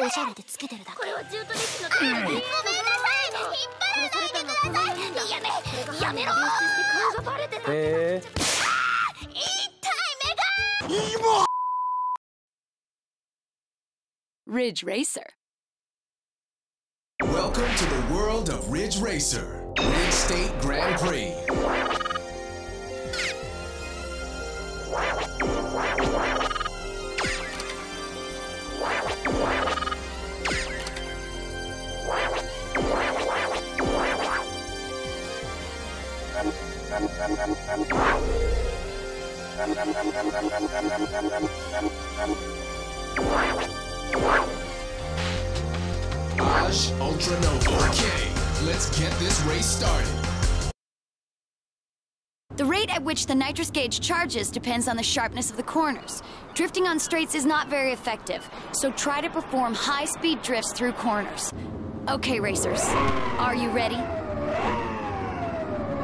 おしゃれでつけてるだけこれはジュートリッチのためにごめんなさい引っ張らないでくださいやめやめろ顔がバレてたへえ Ridge Racer. Welcome to the world of Ridge Racer, Ridge State Grand Prix. Let's get this race started. The rate at which the nitrous gauge charges depends on the sharpness of the corners. Drifting on straights is not very effective, so try to perform high-speed drifts through corners. Okay, racers, are you ready?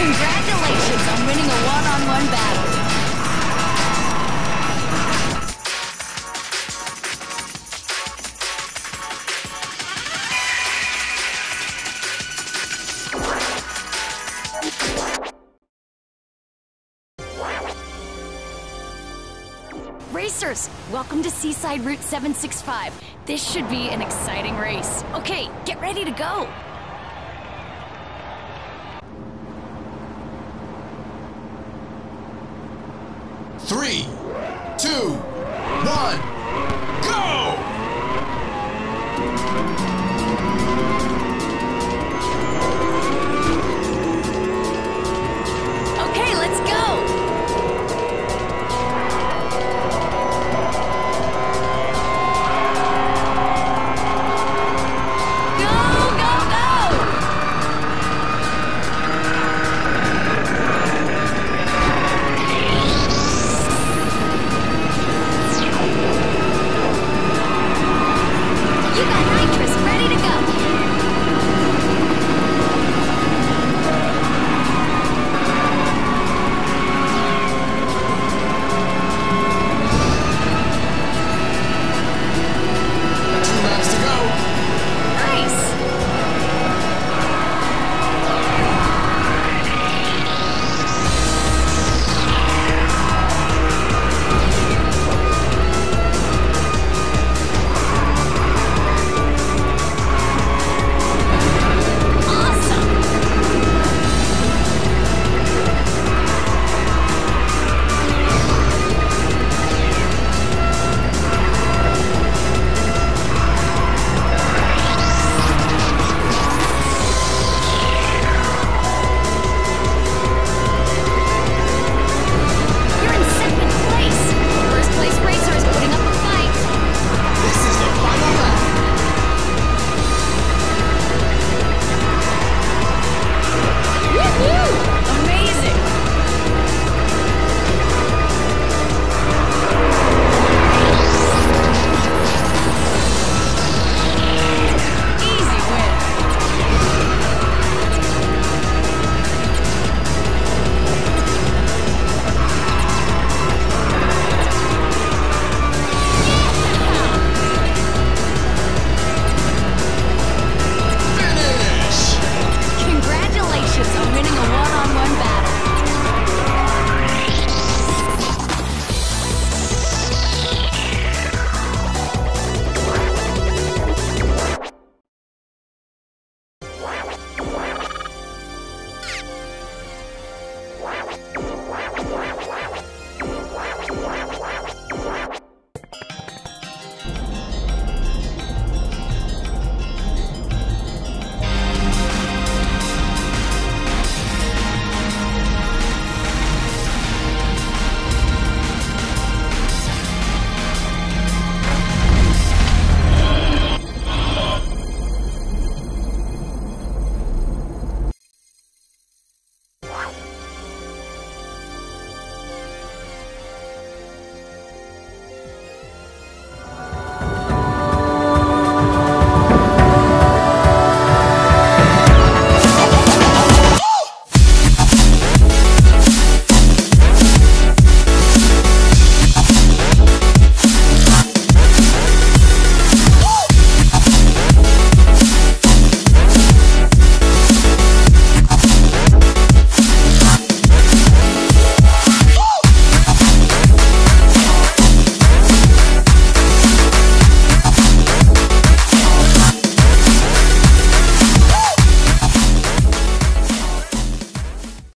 Congratulations on winning a one-on-one battle. Racers, welcome to Seaside Route 765. This should be an exciting race. Okay, get ready to go. Three, two, one,